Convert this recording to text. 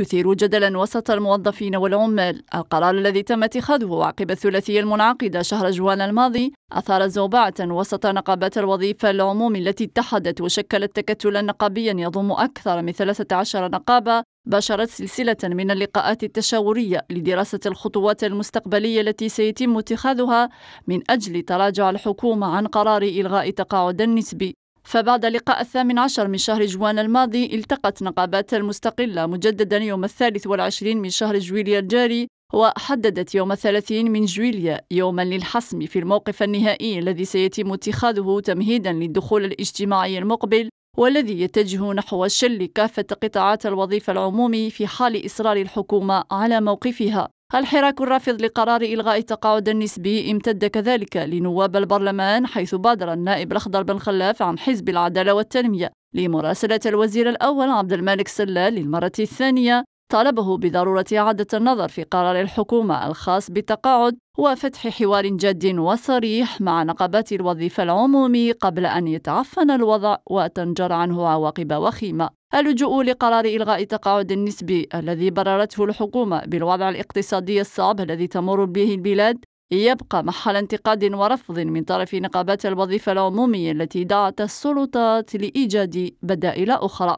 يثير جدلا وسط الموظفين والعمال. القرار الذي تم اتخاذه عقب الثلاثية المنعقدة شهر جوان الماضي أثار زوبعة وسط نقابات الوظيفة العمومي التي اتحدت وشكلت تكتلا نقابيا يضم أكثر من 13 نقابة باشرت سلسلة من اللقاءات التشاورية لدراسة الخطوات المستقبلية التي سيتم اتخاذها من أجل تراجع الحكومة عن قرار إلغاء تقاعد النسبي فبعد لقاء الثامن عشر من شهر جوان الماضي التقت نقابات المستقلة مجددا يوم الثالث والعشرين من شهر جويليا الجاري وحددت يوم الثلاثين من جويليا يوما للحسم في الموقف النهائي الذي سيتم اتخاذه تمهيدا للدخول الاجتماعي المقبل والذي يتجه نحو شل كافة قطاعات الوظيفة العمومي في حال إصرار الحكومة على موقفها. الحراك الرافض لقرار إلغاء التقاعد النسبي امتد كذلك لنواب البرلمان حيث بادر النائب الأخضر بن خلاف عن حزب العدالة والتنمية لمراسلة الوزير الأول عبد الملك سلال للمرة الثانية طالبه بضرورة إعادة النظر في قرار الحكومة الخاص بالتقاعد وفتح حوار جاد وصريح مع نقابات الوظيفة العمومي قبل أن يتعفن الوضع وتنجر عنه عواقب وخيمة. اللجوء لقرار إلغاء التقاعد النسبي الذي بررته الحكومة بالوضع الاقتصادي الصعب الذي تمر به البلاد. يبقى محل انتقاد ورفض من طرف نقابات الوظيفة العمومية التي دعت السلطات لإيجاد بدائل أخرى.